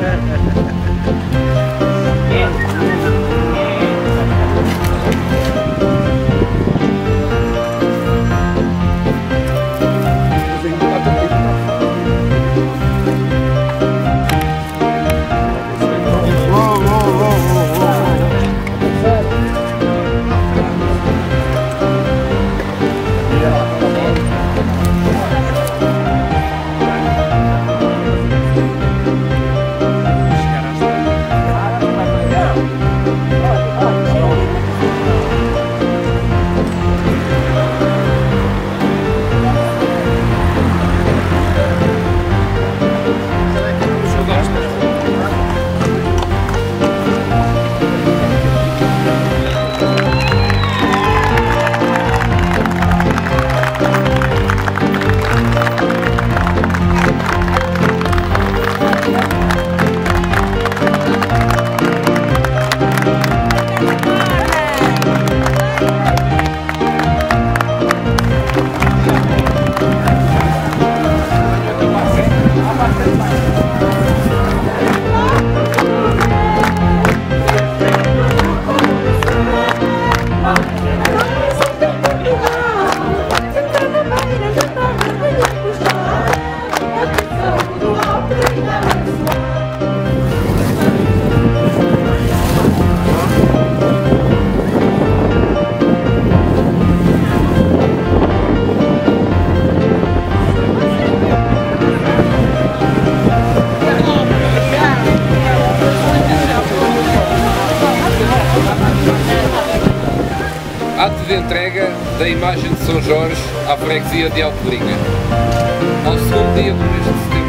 Yeah. Imagem de São Jorge à freguesia de Alcolinha. Ao segundo dia do mês de setembro